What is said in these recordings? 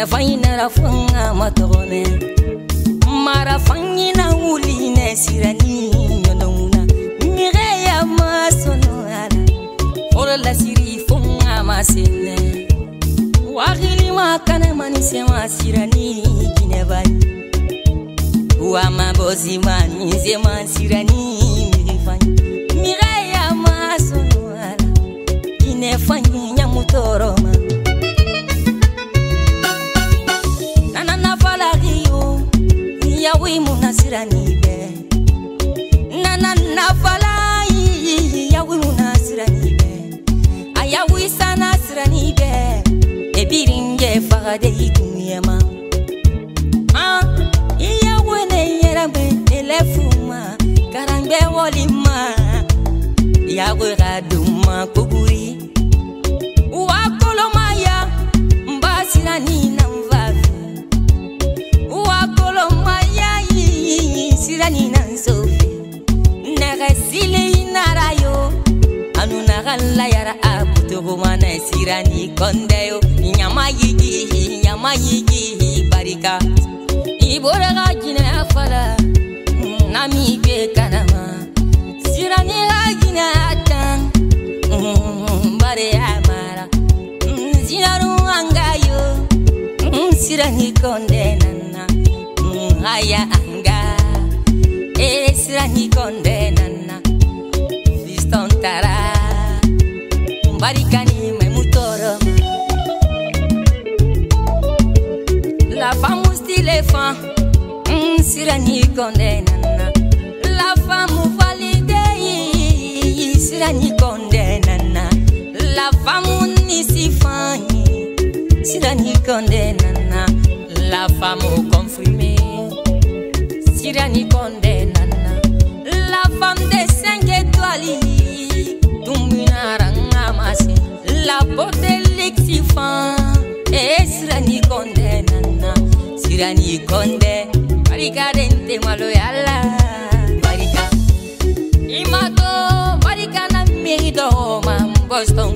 ne fanyinara fanga matɔgɔnɛ mara fanyina wuli ne sirani ɲɔdɔnna migɛya ma sɔnɔyara fɔlɔ lasiri fanga ma senɛ wakilima kanɛmani sema sirani jinɛba wa ma bɔsima ni sema sirani migifanyi migɛya ma sɔnɔyara jinɛfanyi ɲamutɔrɔma jɛ fagade i dunyɛma an i yawe ne yɛrɛ bɛ elɛfuma karangbɛ wɔli ma sirani na fɛ wa kolomaya sirani na nsofe naga sile nara yo anu naga layara a kutogoma na sirani konde yo nyama mayigi barika. I bɔraga jinɛya fala nami be kanama siraniga jinɛya tan mm, bareya mara. Mm, Sinaru angayo mm, sirani kondenana aya anga. E sirani kondenana fiston tara. Barikani sirani konde nana la femme valide sirani konde nana la femme nisifani sirani konde nana la femme confirmée Sirani Konde Nana La femme des cinq étoiles Tumbina Rangamasi La beauté l'exifant Et eh, Sirani Konde Nana Sirani Konde Barika dente malo yalla Barika Imato Barika na merido mam Boston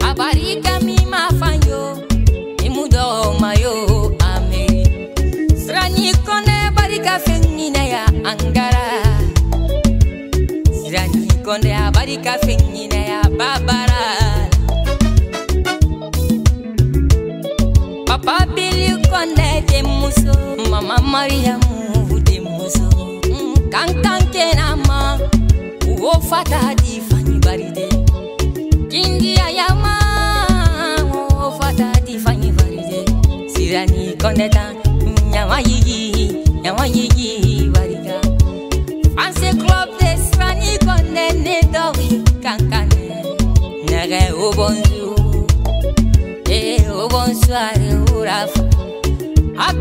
Abarika mi mafanyo Imudo mayo Ameri Sirani Konde barika fengina ya angara. Sirani konde ya barika fengina ya babara Papa Billy konde de muso mama mariyamu denmuso kankan mm, kɛnɛma wo fata di fani baride jinjiyayama wo fata di fani baride sirani kɔnɛta ɲama yigi ɲama yigi barika fanse club de sirani kɔnɛ ne dɔwi kankan nɛgɛ o bonzu ee eh, o bonsoir o rafa. A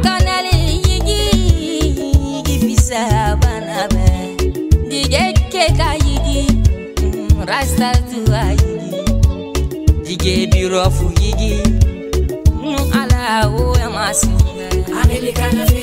zabanabe digeke kayigi mm, rastaduayigi dige birofu yigi mm, alawo emasinga amerikanafi